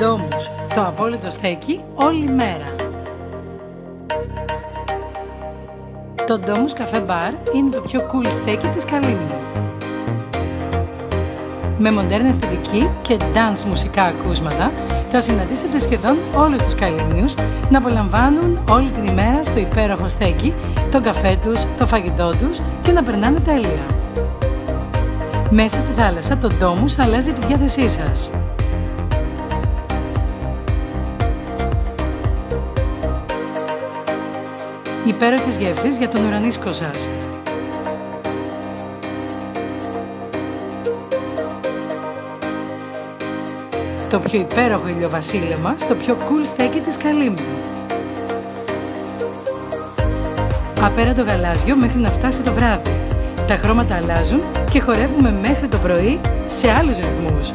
Ντόμους, το απόλυτο στέκι όλη μέρα. Το Ντόμους Café Bar είναι το πιο cool στέκι της Καλύμνου. Με μοντέρνα αισθητική και dance μουσικά ακούσματα θα συναντήσετε σχεδόν όλους τους Καλύμνιους να απολαμβάνουν όλη την ημέρα στο υπέροχο στέκι, τον καφέ τους, το φαγητό τους και να περνάνε τέλεια. Μέσα στη θάλασσα το Ντόμους αλλάζει τη διάθεσή σας. Υπέροχες γεύσεις για τον ουρανίσκο σας. Το πιο υπέροχο ηλιοβασίλεμα στο πιο cool στέκι της Καλύμνου. Απέραντο γαλάζιο μέχρι να φτάσει το βράδυ. Τα χρώματα αλλάζουν και χορεύουμε μέχρι το πρωί σε άλλους ρυθμούς.